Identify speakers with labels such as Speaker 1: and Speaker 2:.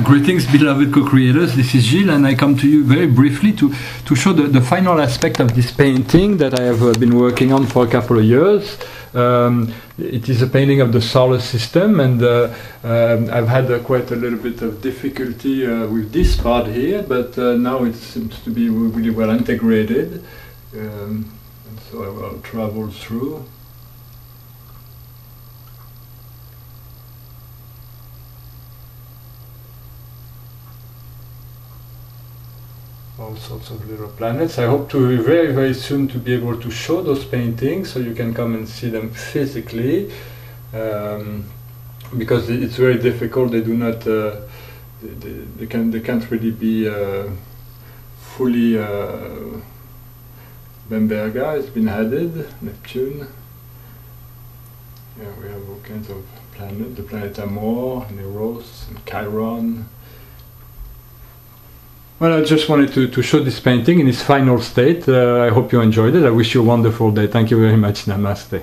Speaker 1: Greetings, beloved co-creators. This is Gilles, and I come to you very briefly to, to show the, the final aspect of this painting that I have uh, been working on for a couple of years. Um, it is a painting of the solar system, and uh, um, I've had uh, quite a little bit of difficulty uh, with this part here, but uh, now it seems to be really well integrated. Um, and so I will travel through. All sorts of little planets. I hope to very very soon to be able to show those paintings so you can come and see them physically um, because it's very difficult. They do not uh, they, they, can they can't really be uh, fully uh, Bamberga has been added Neptune. Yeah, we have all kinds of planets. The planet Amor, Neros, and Chiron. Well, I just wanted to, to show this painting in its final state. Uh, I hope you enjoyed it. I wish you a wonderful day. Thank you very much. Namaste.